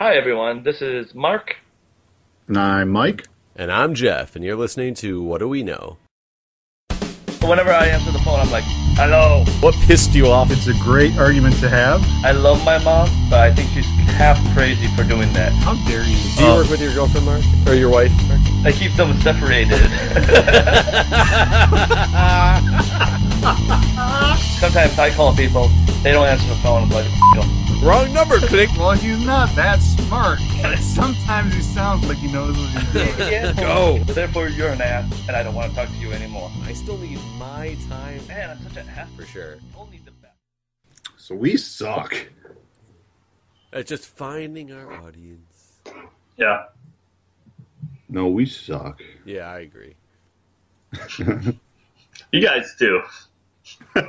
Hi, everyone. This is Mark. And I'm Mike. And I'm Jeff, and you're listening to What Do We Know? Whenever I answer the phone, I'm like, hello. What pissed you off? It's a great argument to have. I love my mom, but I think she's half crazy for doing that. How dare you? Do you Oh. work with your girlfriend, Mark? Or your wife? Mark? I keep them separated. Sometimes I call people, they don't answer the phone. I'm like, Wrong number, click. Well, he's not that smart. Sometimes he sounds like he knows what he's doing. yeah, Go. Therefore, you're an ass, and I don't want to talk to you anymore. I still need my time Man, I'm such an ass. for sure. Only the best. So we suck. It's just finding our audience. Yeah. No, we suck. Yeah, I agree. You guys do.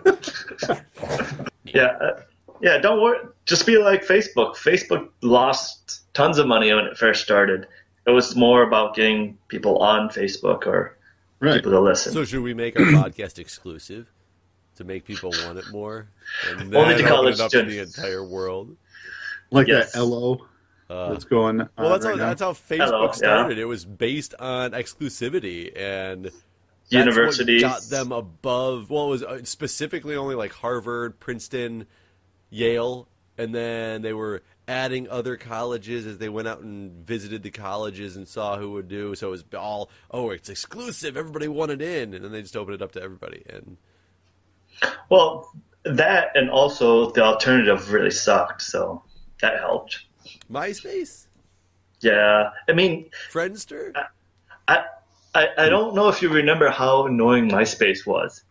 yeah. Uh, yeah, don't worry. Just be like Facebook. Facebook lost tons of money when it first started. It was more about getting people on Facebook or Right. people to listen. So should we make our podcast exclusive to make people want it more? And Only to open college it up to the entire world? Like Yes. that LO Uh, that's going on well, that's right how now. that's how Facebook Hello, yeah. started. It was based on exclusivity and that's Universities. what got them above. Well, it was uh, specifically only like Harvard, Princeton, Yale, and then they were adding other colleges as they went out and visited the colleges and saw who would do. So it was all oh, it's exclusive. Everybody wanted in, and then they just opened it up to everybody. And Well, that and also the alternative really sucked, so that helped. MySpace, Yeah. I mean, Friendster. I, I, I don't know if you remember how annoying MySpace was.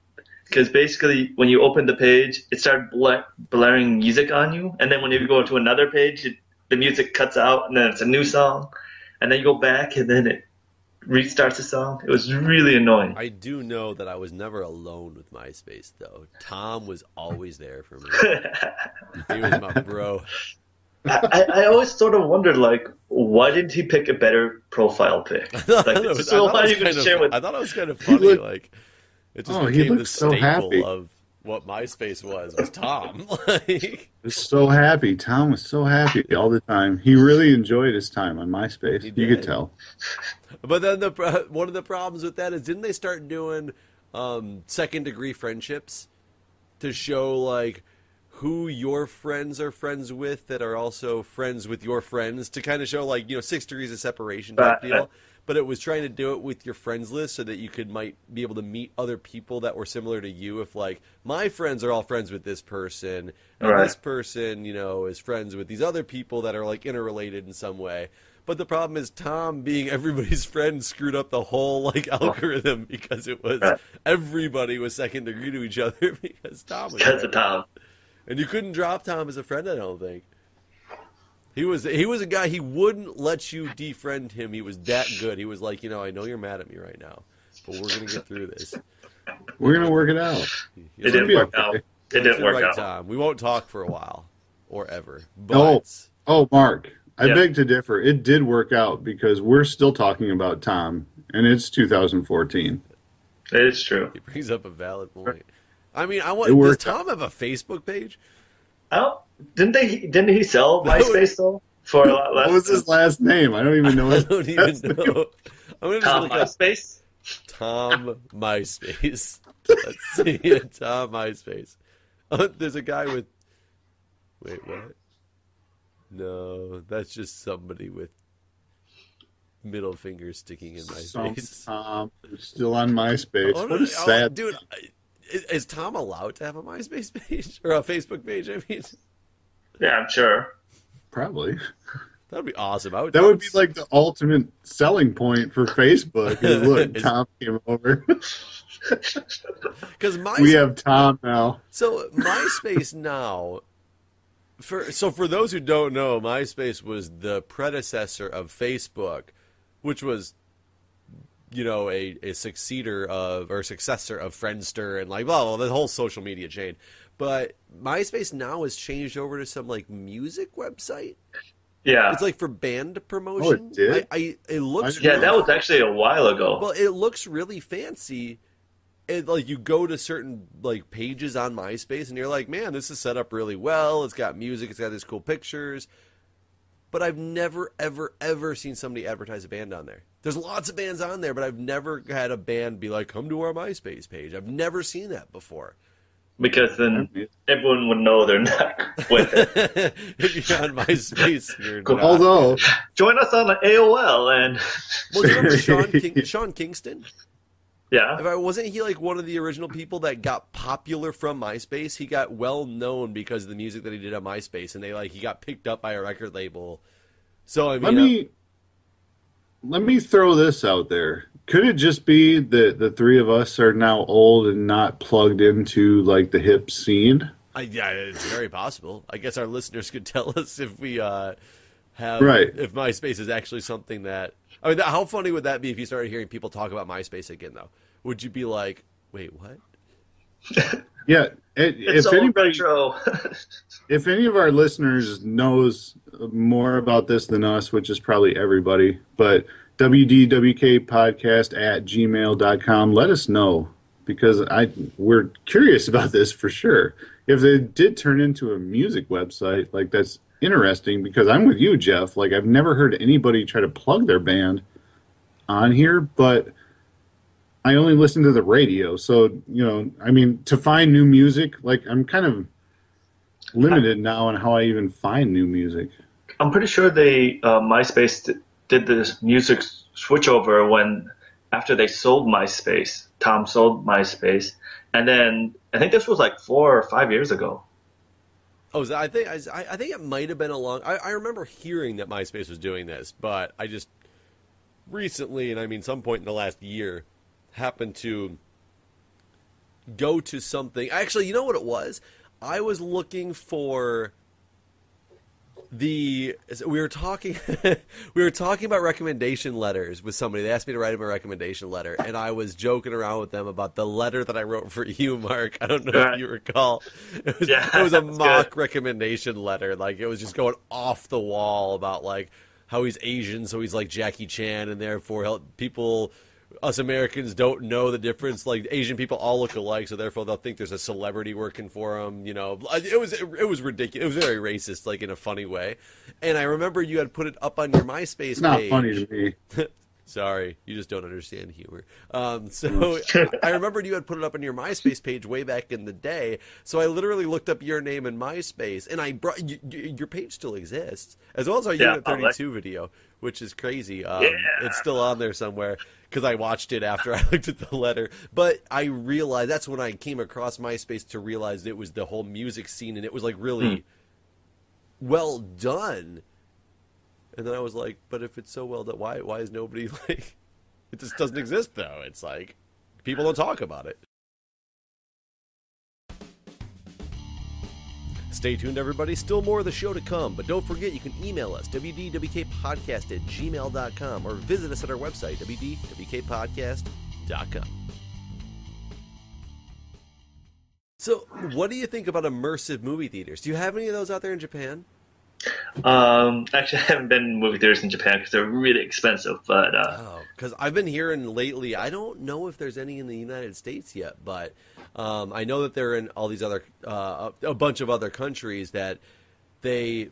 Because basically, when you opened the page, it started bla- blaring music on you, and then when you go to another page, it, the music cuts out, and then it's a new song, and then you go back, and then it restarts the song. It was really annoying. I do know that I was never alone with MySpace though. Tom was always there for me. He was my bro. I, I always sort of wondered, like, why didn't he pick a better profile pic? I thought Like, was- so I thought it was kind to of- with? I thought it was kind of funny. like it just Oh, he became the looked so staple happy. of what MySpace was. Was Tom? like, was so happy. Tom was so happy all the time. He really enjoyed his time on MySpace. You could tell. but then the one of the problems with that is didn't they start doing um, second degree friendships to show like who your friends are friends with that are also friends with your friends to kind of show like you know six degrees of separation type Right. deal. But it was trying to do it with your friends list so that you could might be able to meet other people that were similar to you. If like my friends are all friends with this person, and Right. this person you know is friends with these other people that are like interrelated in some way. But the problem is Tom being everybody's friend screwed up the whole like oh. algorithm because it was Right. everybody was second degree to each other because Tom was Because of Tom. And you couldn't drop Tom as a friend, I don't think. He was he was a guy he wouldn't let you defriend him. He was that good. He was like, you know, I know you're mad at me right now, but we're gonna get through this. We're gonna work it out. He's It like, didn't work okay. out. It "It's didn't work right out. time. We won't talk for a while, or ever. But Oh. Oh, Mark, I Yeah. beg to differ. It did work out because we're still talking about Tom, and it's 2014. It is true. he brings up a valid point. I mean, I want. Does worked Tom have a Facebook page? I don't. Didn't they? Didn't he sell MySpace though for a lot less? What was his last name? I don't even know. I His don't even name. know. I'm gonna just Tom look up MySpace? Tom MySpace. Let's see. Tom MySpace. Oh, there's a guy with. Wait, what? No, that's just somebody with middle fingers sticking in MySpace. Tom who's still on MySpace. Oh, no, what a oh, sad dude. Is, is Tom allowed to have a MySpace page or a Facebook page? I mean, Yeah, I'm sure. Probably. that'd be awesome. I would. That would be like the ultimate selling point for Facebook. Is look, Is- Tom came over. because my we have Tom now. So MySpace now, for so for those who don't know, MySpace was the predecessor of Facebook, which was, you know, a, a successor of or successor of Friendster and like blah, blah, blah the whole social media chain. But MySpace now has changed over to some like music website. Yeah. It's like for band promotion. Oh, it did? I, I it looks I- yeah, really that was actually a while ago. well, it looks really fancy. And like you go to certain like pages on MySpace and you're like, man, this is set up really well. It's got music, it's got these cool pictures. but I've never, ever, ever seen somebody advertise a band on there. There's lots of bands on there, but I've never had a band be like, "Come to our MySpace page." I've never seen that before. Because then everyone would know they're not with it. if you're on MySpace, you're not. Although, Join us on AOL and well, do you remember Sean, King, Sean Kingston? yeah. If I wasn't he like one of the original people that got popular from MySpace? He got well known because of the music that he did on MySpace, and they like he got picked up by a record label. So I mean, let me uh, let me throw this out there. Could it just be that the three of us are now old and not plugged into like the hip scene? I, yeah, it's very possible. I guess our listeners could tell us if we uh, have Right. if MySpace is actually something that. I mean, how funny would that be if you started hearing people talk about MySpace again? Though, would you be like, "Wait, what?" Yeah. It, It's if all anybody, retro. if any of our listeners knows more about this than us, which is probably everybody, but WDWK podcast at gmail.com, let us know because I we're curious about this for sure. If it did turn into a music website, like that's interesting because I'm with you, Jeff. Like I've never heard anybody try to plug their band on here, but I only listen to the radio. So, you know, I mean, to find new music, like I'm kind of limited now on how I even find new music. I'm pretty sure they uh, MySpace did this music switchover when after they sold MySpace. Tom sold MySpace, and then I think this was like four or five years ago. Oh, I think I, I think it might have been a long. I, I remember hearing that MySpace was doing this, but I just recently, and I mean some point in the last year, happened to go to something. Actually, you know what it was? I was looking for the we were talking we were talking about recommendation letters with somebody. They asked me to write him a recommendation letter and i was joking around with them about the letter that i wrote for you mark. I don't know if you recall. It was, Yeah, it was a mock good. recommendation letter. Like it was just going off the wall about like how he's asian so he's like jackie chan and therefore he'll, people us Americans don't know the difference. Like Asian people all look alike, so therefore they'll think there's a celebrity working for them. You know, it was it, was ridiculous. It was very racist, like in a funny way. And I remember you had put it up on your MySpace It's not page. funny to me. Sorry, you just don't understand humor. Um, so I remembered you had put it up on your MySpace page way back in the day. So I literally looked up your name in MySpace, and I brought y y your page still exists as well as our Yeah, Unit I like- 32 video, which is crazy. Um, Yeah. It's still on there somewhere because I watched it after I looked at the letter. But I realized that's when I came across MySpace to realize it was the whole music scene, and it was like really hmm. well done. And then I was like, but if it's so well done, why why is nobody like it just doesn't exist though. It's like people don't talk about it. Stay tuned, everybody. Still more of the show to come, but don't forget you can email us, wdwkpodcast at gmail.com, or visit us at our website, wdwkpodcast.com. So, what do you think about immersive movie theaters? Do you have any of those out there in Japan? Um, actually, I haven't been in movie theaters in Japan because they're really expensive. But uh, Oh, because I've been hearing lately. I don't know if there's any in the United States yet, but um, I know that they're in all these other, uh, a bunch of other countries that they.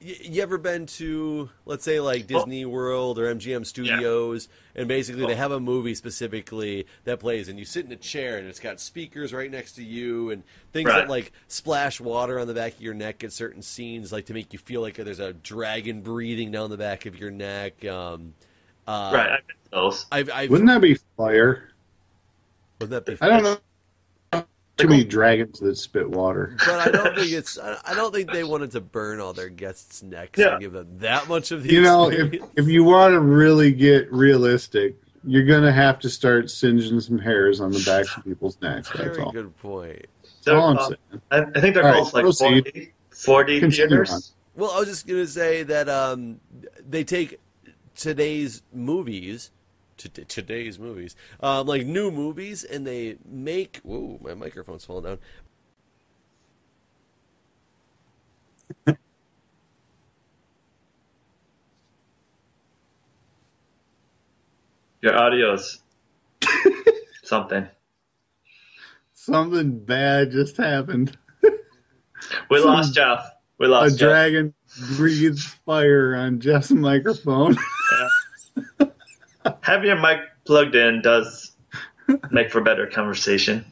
y- You ever been to, let's say, like Disney World or MGM Studios, and basically they have a movie specifically that plays, and you sit in a chair, and it's got speakers right next to you, and things that like splash water on the back of your neck at certain scenes, like to make you feel like there's a dragon breathing down the back of your neck. Um, uh, right, I've been to. I've, I've Wouldn't that be fire? wouldn't that be? I don't know. Too many dragons that spit water. But I don't think it's. I I don't think they wanted to burn all their guests' necks Yeah. and give them that much of the. You know, if if you want to really get realistic, you're gonna have to start singeing some hairs on the backs of people's necks. That's very all. good point. That's all I'm Uh, saying. I, I think they're All called right, like proceed. 4D, 4D Continue theaters. on. Well, I was just gonna say that um, they take today's movies, t- t- today's movies, um, like new movies, and they make. Whoa, my microphone's falling down. Your audio's something. Something bad just happened. We Some- lost Jeff. We A lost Jeff. A dragon, breathes fire on Jeff's microphone. Having your mic plugged in does make for better conversation.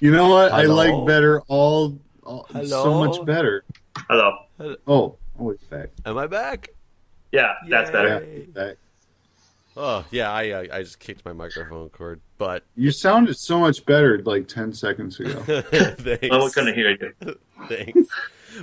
You know what? I like better all, all so much better. Hello. Oh, oh, it's back. Am I back? Yeah, that's better. Yeah. Oh yeah, I uh, I just kicked my microphone cord, but You sounded so much better like ten seconds ago. thanks. Well, we couldn't hear you. Thanks.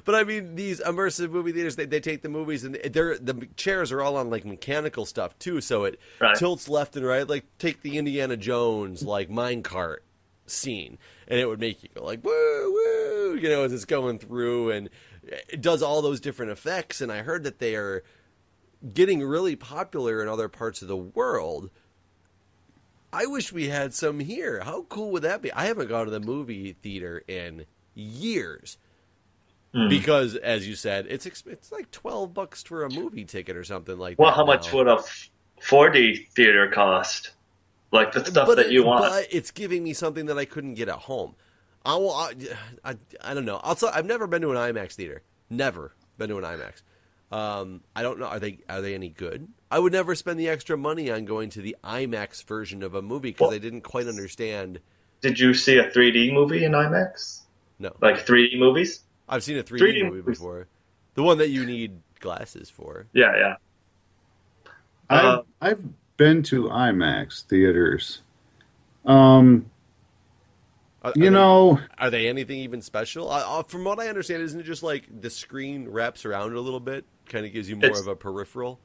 But I mean, these immersive movie theaters, they, they take the movies and they're the chairs are all on like mechanical stuff too, so it Right. tilts left and right. Like take the Indiana Jones like minecart scene, and it would make you go like woo woo, you know, as it's going through, and it does all those different effects. And I heard that they are getting really popular in other parts of the world. I wish we had some here. How cool would that be? I haven't gone to the movie theater in years Hmm. because, as you said, it's it's like twelve bucks for a movie ticket or something like Well, that. Well, how much would a 4D theater cost? Like the stuff but that it- you want. But it's giving me something that I couldn't get at home. I will. I, I, I don't know. I'll, i've never been to an IMAX theater. Never been to an IMAX. Um, I don't know. Are they are they any good? I would never spend the extra money on going to the IMAX version of a movie because Well- I didn't quite understand. Did you see a 3D movie in IMAX? No, Like 3D movies? I've seen a 3D, 3D movie before. The one that you need glasses for. Yeah, yeah. Uh, I've, I've been to IMAX theaters. Um, Are- are you they- know, Are they anything even special? Uh, uh, from what I understand, isn't it just like the screen wraps around a little bit, kind of gives you more of a peripheral?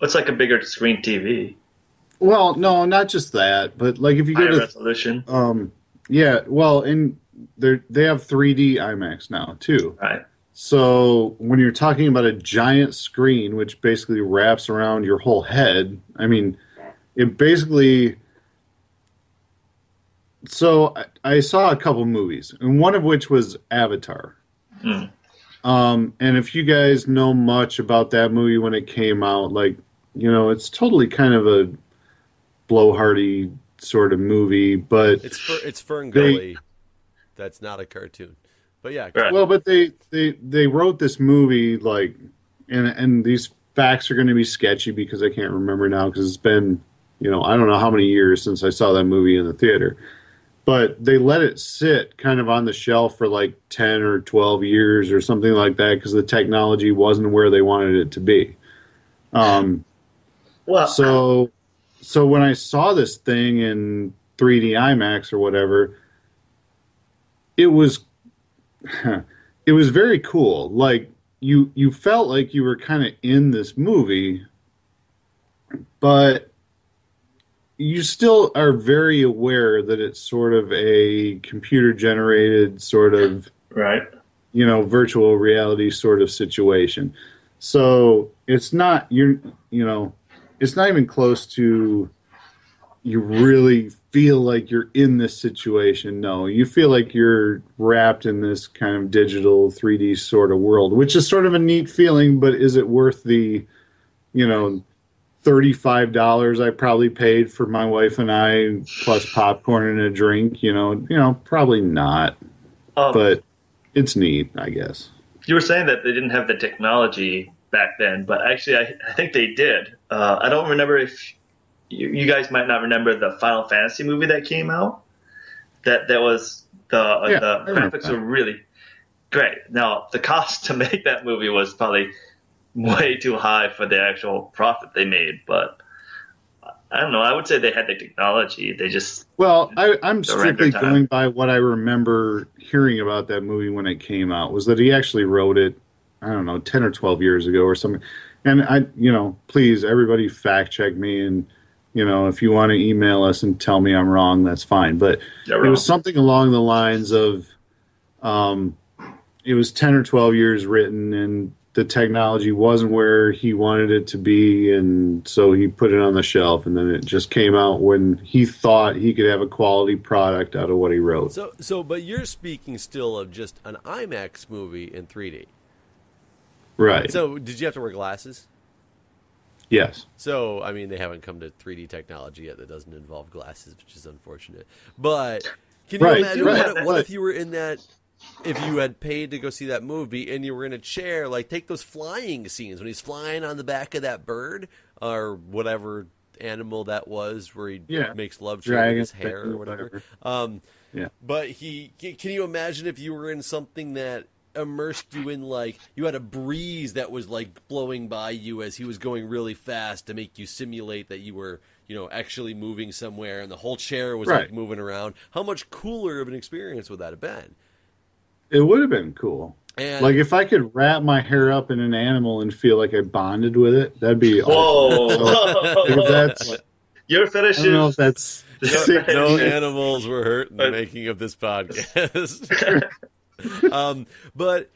It's like a bigger screen TV, well, no, not just that, but like if you go higher to resolution. Um, yeah, well, and they they have 3D IMAX now too. Right. So when you're talking about a giant screen, which basically wraps around your whole head, I mean, it basically. So I, I saw a couple movies, and one of which was Avatar. Mm. Um, and if you guys know much about that movie when it came out, like you know, it's totally kind of a blowhardy sort of movie, but It's Fer, it's Fern They- Gully. That's not a cartoon. But yeah, Right. Well, but they they they wrote this movie like, and and these facts are going to be sketchy because I can't remember now because it's been, you know, I don't know how many years since I saw that movie in the theater. But they let it sit kind of on the shelf for like ten or twelve years or something like that because the technology wasn't where they wanted it to be. Um, Well, so so when I saw this thing in 3D IMAX or whatever, it was it was very cool. Like you you felt like you were kind of in this movie, but you still are very aware that it's sort of a computer generated sort of right. you know virtual reality sort of situation so it's not you're you know it's not even close to you really feel like you're in this situation. No you feel like you're wrapped in this kind of digital 3d sort of world which is sort of a neat feeling but is it worth the you know $35 i probably paid for my wife and i plus popcorn and a drink you know? You know probably not. Um, but it's neat i guess. You were saying that they didn't have the technology back then, but actually, I, I think they did. Uh, I don't remember if you, you guys might not remember the Final Fantasy movie that came out. That that was the uh, Yeah, the graphics were really great. Now the cost to make that movie was probably way too high for the actual profit they made, but. I don't know. I would say they had the technology. They just Well, I, I'm strictly going by what I remember hearing about that movie when it came out. Was that he actually wrote it? I don't know, ten or twelve years ago or something. And I, you know, please, everybody, fact check me, and you know, if you want to email us and tell me I'm wrong, that's fine. But they're it was something along the lines of, um, it was ten or twelve years written, and the technology wasn't where he wanted it to be, and so he put it on the shelf, and then it just came out when he thought he could have a quality product out of what he wrote. So, so, but you're speaking still of just an IMAX movie in 3D. Right. So, did you have to wear glasses? Yes. So, I mean, they haven't come to 3D technology yet that doesn't involve glasses, which is unfortunate. But can you Right, imagine right. what, if- what if you were in that if you had paid to go see that movie and you were in a chair, like take those flying scenes when he's flying on the back of that bird or whatever animal that was, where he Yeah. makes love to his hair or whatever. whatever. Um, Yeah. but he, can you imagine if you were in something that immersed you in like you had a breeze that was like blowing by you as he was going really fast to make you simulate that you were you know actually moving somewhere and the whole chair was like moving around how much cooler of an experience would that have been It would have been cool. and Like if I could wrap my hair up in an animal and feel like I bonded with it, that'd be awesome. Whoa! If that's, Your I fetish don't know if is that's No, no animals were hurt in the making of this podcast. um, but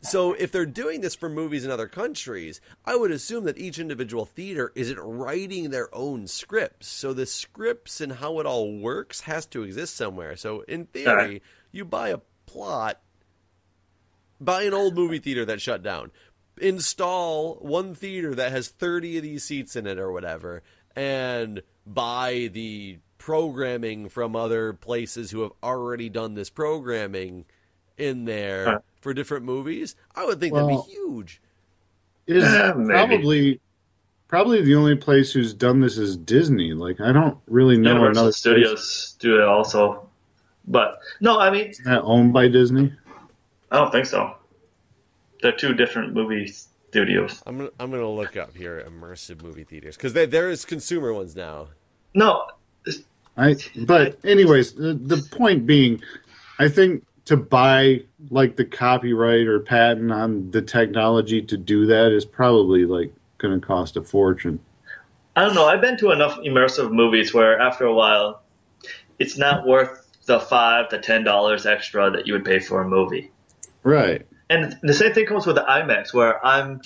so if they're doing this for movies in other countries, I would assume that each individual theater isn't writing their own scripts. So the scripts and how it all works has to exist somewhere. So in theory, you buy a plot, buy an old movie theater that shut down, install one theater that has 30 of these seats in it or whatever, and buy the programming from other places who have already done this programming in there Huh. for different movies. I would think Well, that'd be huge. is Yeah, probably probably the only place who's done this is Disney. Like I don't really know Universal another Studios do it also. But no, I mean, place that owned by Disney. I don't think so. They're two different movie studios. I'm gonna, I'm gonna look up here immersive movie theaters because there is consumer ones now. No, I but anyways, the, the point being, I think to buy like the copyright or patent on the technology to do that is probably like going to cost a fortune. I don't know. I've been to enough immersive movies where after a while, it's not worth the five to ten dollars extra that you would pay for a movie. Right. And the same thing comes with the IMAX, where I'm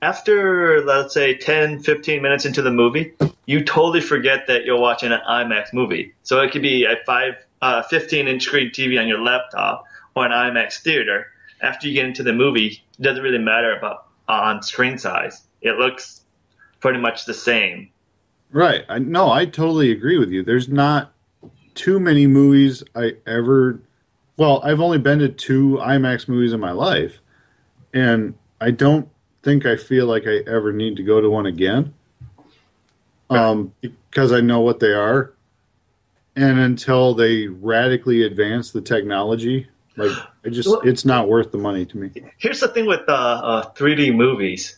after let's say 10, 15 minutes into the movie, you totally forget that you're watching an IMAX movie. So it could be a five, uh, 15 inch screen TV on your laptop or an IMAX theater. After you get into the movie, it doesn't really matter about on screen size. It looks pretty much the same. Right. I no, I totally agree with you. There's not too many movies I ever well, I've only been to two IMAX movies in my life and I don't think I feel like I ever need to go to one again. Um because I know what they are. And until they radically advance the technology, like I just Well- it's not worth the money to me. Here's the thing with uh, uh, 3D movies.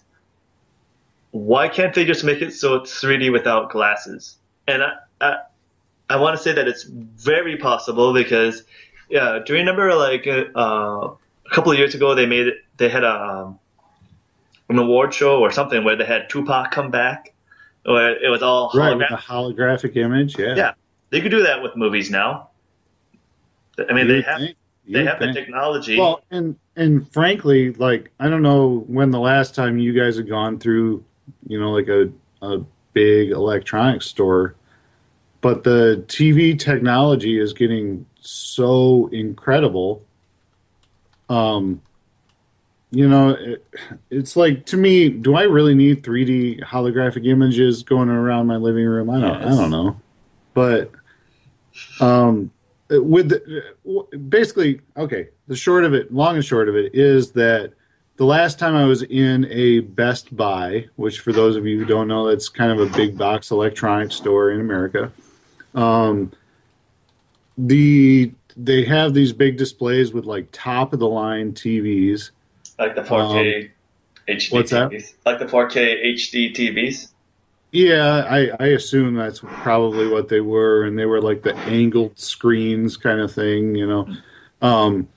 Why can't they just make it so it's 3D without glasses? And I, I, I want to say that it's very possible because, yeah, do you remember like uh, uh, a couple of years ago they made it? They had a um, an award show or something where they had Tupac come back, where it was all Right, with holographic. holographic image, yeah. Yeah, they could do that with movies now. I mean, You they have think. They have the technology. Well, and and frankly, like I don't know when the last time you guys have gone through, you know, like a a big electronics store, but the TV technology is getting so incredible. Um, you know, it, it's like to me, do I really need 3D holographic images going around my living room? I don't, I don't know, but um, with the, basically okay the short of it long and short of it is that the last time i was in a best buy which for those of you who don't know that's kind of a big box electronics store in america um, the they have these big displays with like top of the line tvs Like the 4K HD Um, what's that? TVs. Like the 4K HD TVs. Yeah, I, I assume that's probably what they were, and they were like the angled screens kind of thing, you know. Um,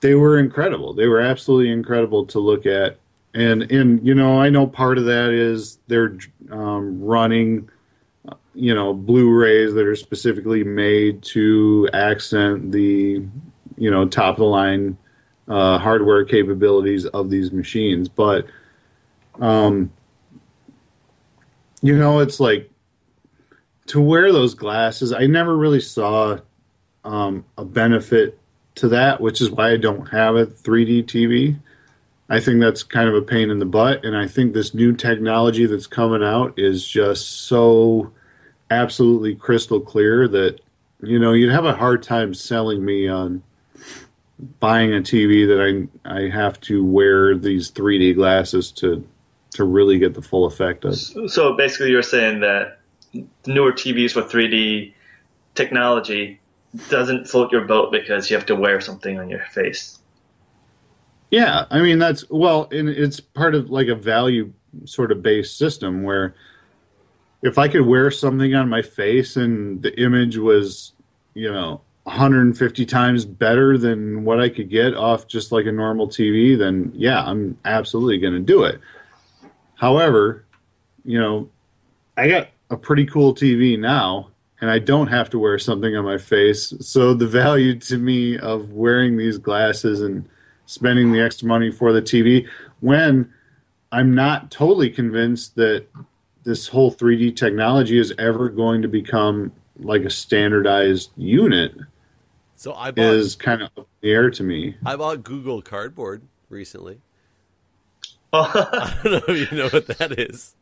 they were incredible. They were absolutely incredible to look at, and and you know I know part of that is they're um, running, you know, Blu-rays that are specifically made to accent the, you know, top of the line uh, hardware capabilities of these machines, but. Um, you know, it's like to wear those glasses. I never really saw um, a benefit to that, which is why I don't have a 3D TV. I think that's kind of a pain in the butt, and I think this new technology that's coming out is just so absolutely crystal clear that you know you'd have a hard time selling me on buying a TV that I I have to wear these 3D glasses to to really get the full effect of. So basically, you're saying that newer TVs with 3D technology doesn't float your boat because you have to wear something on your face. Yeah, I mean that's well, and it's part of like a value sort of based system where if I could wear something on my face and the image was, you know, 150 times better than what I could get off just like a normal TV, then yeah, I'm absolutely going to do it. However, you know, I got a pretty cool TV now and I don't have to wear something on my face. So the value to me of wearing these glasses and spending the extra money for the TV when I'm not totally convinced that this whole 3D technology is ever going to become like a standardized unit So I bought is kind of up in the air to me. I bought Google Cardboard recently. I don't know if you know what that is.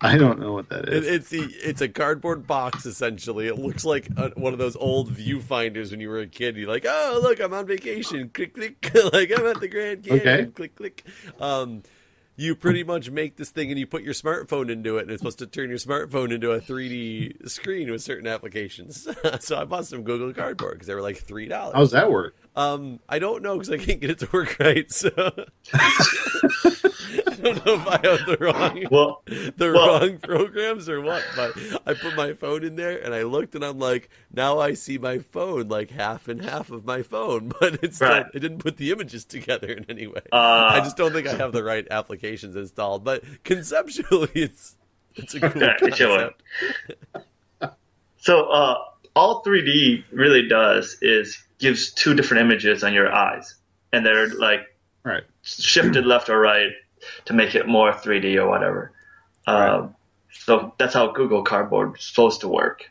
I don't know what that is. It, is. it's the it's a cardboard box essentially. It looks like a, one of those old viewfinders when you were a kid. You're like, oh look, I'm on vacation. Click click. like I'm at the Grand Canyon. Okay. Click click. Um, you pretty much make this thing and you put your smartphone into it, and it's supposed to turn your smartphone into a 3D screen with certain applications. so I bought some Google Cardboard because they were like three dollars. How's that work? Um, I don't know because I can't get it to work right. So don't know if I have the wrong well, the Well- wrong programs or what. But I put my phone in there and I looked and I'm like, now I see my phone like half and half of my phone, but it's still, Right. it didn't put the images together in any way. Uh, I just don't think I have the right applications installed. But conceptually, it's it's a cool Yeah, concept. so uh, all 3D really does is gives two different images on your eyes, and they're like Right. shifted left or right to make it more 3D or whatever. Um, so that's how Google Cardboard is supposed to work.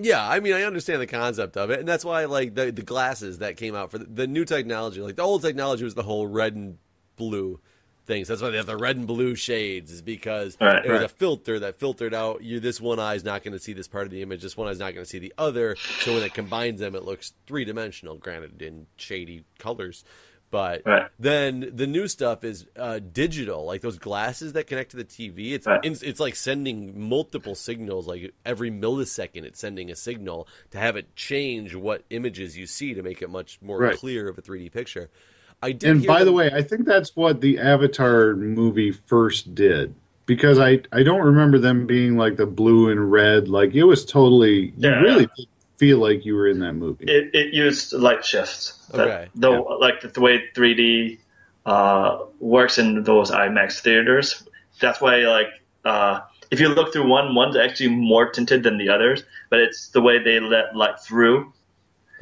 Yeah, I mean, I understand the concept of it, and that's why like the the glasses that came out for the, the new technology. Like the old technology was the whole red and blue things. That's why they have the red and blue shades, is because Right, it was a filter that filtered out you. This one eye is not going to see this part of the image. This one eye is not going to see the other. So when it combines them, it looks three dimensional. Granted, in shady colors. But Right. then the new stuff is uh, digital, like those glasses that connect to the TV. It's Right. it's, it's like sending multiple signals, like every millisecond, it's sending a signal to have it change what images you see to make it much more Right. clear of a 3D picture. I did. And hear by the way, I think that's what the Avatar movie first did. Because I, I don't remember them being like the blue and red. Like it was totally you Yeah. really did feel like you were in that movie. It, it used light shifts. That- Okay, Though, like the, the way 3D uh, works in those IMAX theaters, that's why like uh, if you look through one, one's actually more tinted than the others, but it's the way they let light through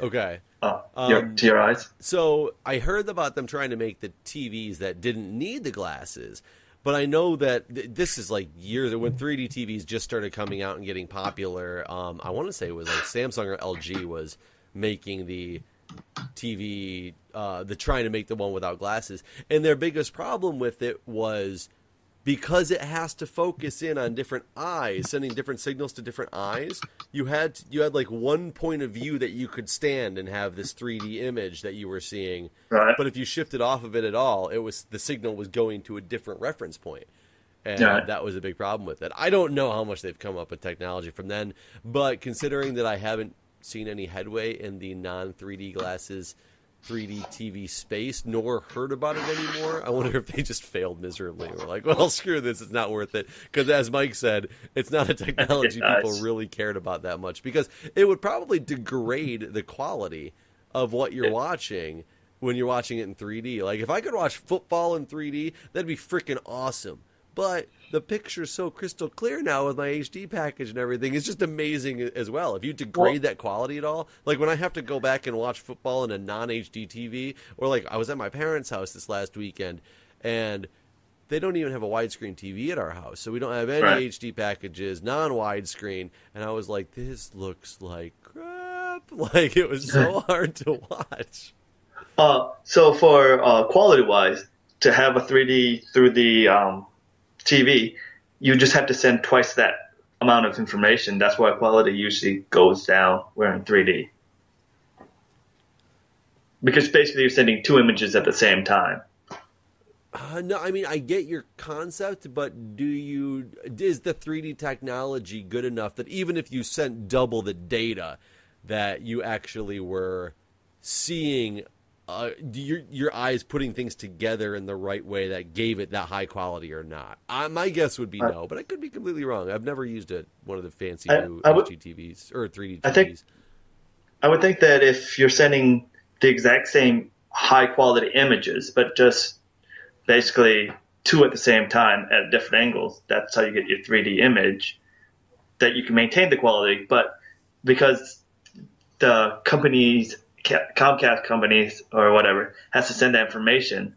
okay. uh, your, Um, to your eyes. So I heard about them trying to make the TVs that didn't need the glasses, but I know that th- this is like years when 3D TVs just started coming out and getting popular. Um, I want to say it was like Samsung or LG was making the TV, uh, the trying to make the one without glasses, and their biggest problem with it was because it has to focus in on different eyes, sending different signals to different eyes. You had you had like one point of view that you could stand and have this 3D image that you were seeing. Right. But if you shifted off of it at all, it was the signal was going to a different reference point. And that was a big problem with it. I don't know how much they've come up with technology from then, but considering that I haven't seen any headway in the non 3D glasses 3D TV space, nor heard about it anymore. I wonder if they just failed miserably. We're like, well, screw this; it's not worth it. Because as Mike said, it's not a technology people really cared about that much. Because it would probably degrade the quality of what you're watching when you're watching it in 3D. Like if I could watch football in 3D, that'd be freaking awesome. But the picture's so crystal clear now with my HD package and everything. It's just amazing as well. If you degrade that quality at all, like when I have to go back and watch football in a non HD TV, or like I was at my parents' house this last weekend, and they don't even have a widescreen TV at our house, so we don't have any Right. HD packages, non widescreen. And I was like, this looks like crap. Like it was so hard to watch. Uh, so for uh, quality wise, to have a 3D through the um, TV, you just have to send twice that amount of information. That's why quality usually goes down. We're in 3D. because basically you're sending two images at the same time. Uh, no, I mean I get your concept, but do you is the 3D technology good enough that even if you sent double the data, that you actually were seeing uh, your your eyes putting things together in the right way that gave it that high quality or not? Uh, my guess would be Uh, no, but I could be completely wrong. I've never used it one of the fancy I- new I would- HDTVs or 3D TVs. I think- I would think that if you're sending the exact same high quality images, but just basically two at the same time at different angles, that's how you get your 3D image, that you can maintain the quality. But because the companies, Comcast companies or whatever, has to send that information,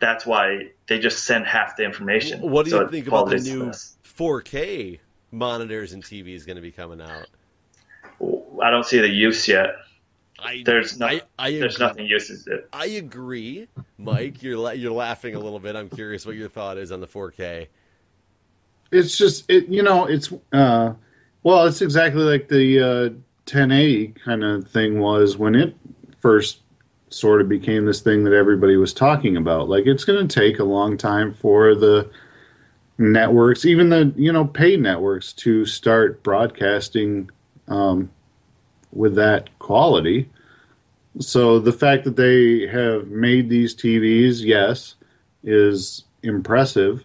that's why they just send half the information. What do you So think about the new less. 4K monitors and TVs going to be coming out? I don't see the use yet. I, There's no, I, I there's nothing uses it. I agree, Mike. You're la- you're laughing a little bit. I'm curious what your thought is on the 4K. It's just it, you know, it's uh, well, it's exactly like the uh, 1080 kind of thing was when it first sort of became this thing that everybody was talking about. Like it's going to take a long time for the networks, even the you know paid networks, to start broadcasting um, with that quality. So the fact that they have made these TVs, yes, is impressive,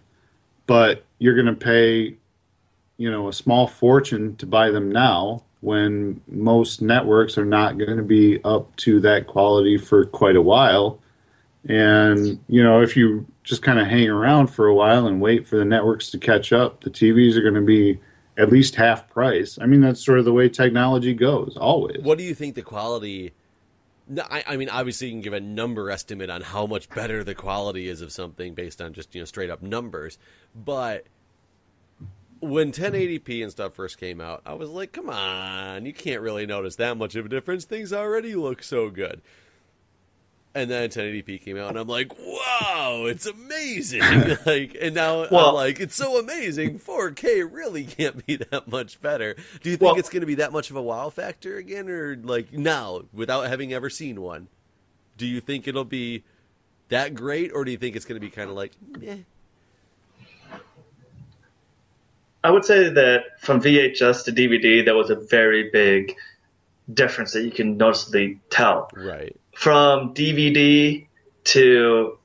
but you're going to pay, you know, a small fortune to buy them now when most networks are not going to be up to that quality for quite a while. And, you know, if you just kind of hang around for a while and wait for the networks to catch up, the TVs are going to be at least half price. I mean, that's sort of the way technology goes, always. What do you think the quality? I, I mean, obviously, you can give a number estimate on how much better the quality is of something based on just you know straight up numbers. But when 1080p and stuff first came out, I was like, "Come on, you can't really notice that much of a difference. Things already look so good." And then 1080p came out, and I'm like, "Wow, it's amazing!" like, and now I'm like, "It's so amazing. 4K really can't be that much better." Do you think Well- it's going to be that much of a wow factor again, or like now, without having ever seen one? Do you think it'll be that great, or do you think it's going to be kind of like, eh? I would say that from VHS to DVD, there was a very big difference that you can noticeably tell. right, From DVD to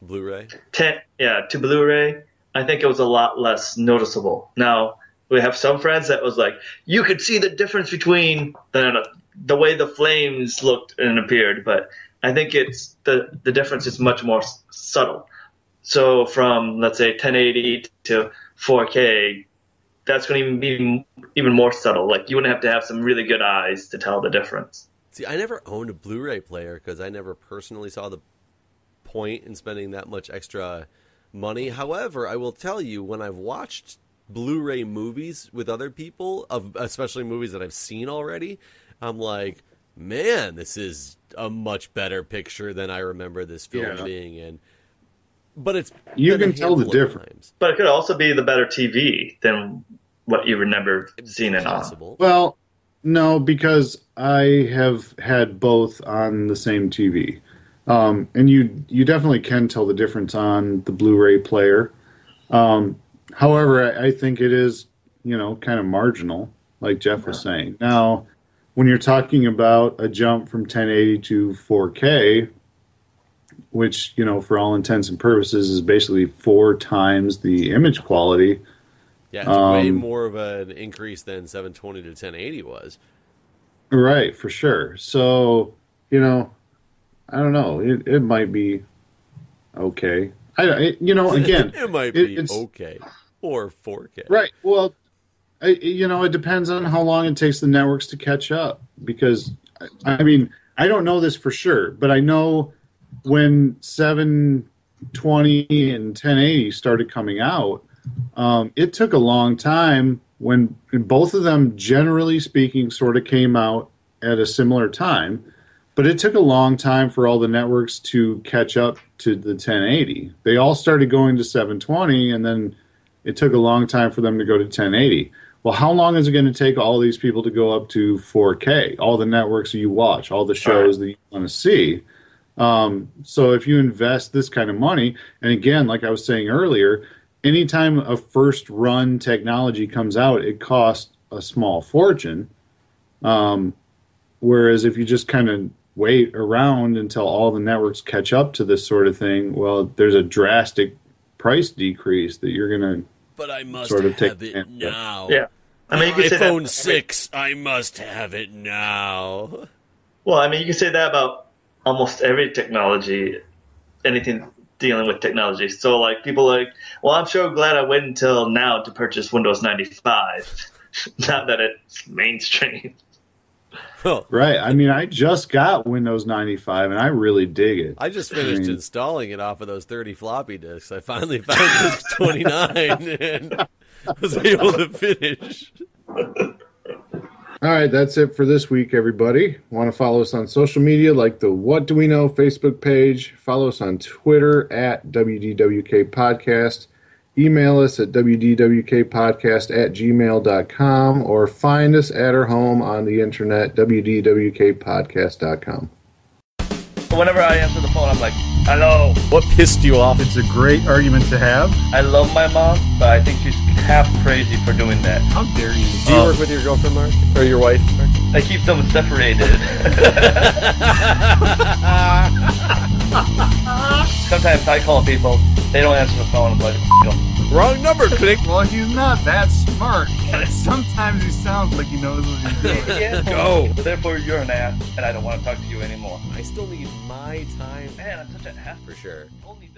Blu-ray? ten, yeah, to Blu-ray, I think it was a lot less noticeable. Now we have some friends that was like, you could see the difference between the the way the flames looked and appeared, but I think it's the the difference is much more s- subtle. So from let's say 1080 to 4K, that's going to even be even more subtle. Like you wouldn't have to have some really good eyes to tell the difference. See, I never owned a Blu-ray player because I never personally saw the point in spending that much extra money. However, I will tell you when I've watched Blu-ray movies with other people, of especially movies that I've seen already, I'm like, man, this is a much better picture than I remember this film Yeah. being in. But it's You can tell the difference. times. But it could also be the better TV than what you remember seeing it on. Well, no, because I have had both on the same TV, um, and you you definitely can tell the difference on the Blu-ray player. Um, however, I, I think it is you know kind of marginal, like Jeff was saying. Now, when you're talking about a jump from 1080 to 4K, which you know for all intents and purposes is basically four times the image quality. Yeah, it's way Um, more of an increase than 720 to 1080 was. Right, for sure. So, you know, I don't know. It it might be okay. I it, you know again. it might be it's- okay or 4K. right. Well, I, you know, it depends on how long it takes the networks to catch up. Because I mean, I don't know this for sure, but I know when 720 and 1080 started coming out, um, it took a long time when both of them, generally speaking, sort of came out at a similar time. But it took a long time for all the networks to catch up to the 1080. They all started going to 720, and then it took a long time for them to go to 1080. Well, how long is it going to take all these people to go up to 4K? All the networks you watch, all the shows that you want to see. Um, so if you invest this kind of money, and again, like I was saying earlier, anytime a first run technology comes out, it costs a small fortune. Um, whereas if you just kind of wait around until all the networks catch up to this sort of thing, well, there's a drastic price decrease that you're going to But I must Sort of have take- it now. Yeah. I mean, you can say that. iPhone 6, I must have it now. Well, I mean, you can say that about almost every technology, anything dealing with technology. So, like, people are like, well, I'm sure glad I waited until now to purchase Windows 95. Not that it's mainstream. Well, Right. I mean, I just got Windows 95 and I really dig it. I just finished I mean- installing it off of those 30 floppy disks. I finally found this 29 and was able to finish. All right, that's it for this week, everybody. Want to follow us on social media like the What Do We Know Facebook page? Follow us on Twitter at WDWK Podcast. Email us at WDWKpodcast at gmail.com or find us at our home on the internet, WDWKpodcast.com. Whenever I answer the phone, I'm like, hello. What pissed you off? It's a great argument to have. I love my mom, but I think she's half crazy for doing that. How dare you? Do you Oh. work with your girlfriend, Mark? Or your wife? Mark? I keep them separated. Sometimes I call people, they don't answer the phone. I'm like, "F- Wrong number, click. Well, he's not that smart. Sometimes he sounds like he knows what he's doing. yeah, Go. Therefore, you're an ass, and I don't want to talk to you anymore. I still need my time Man, I'm such an ass. for sure. Only the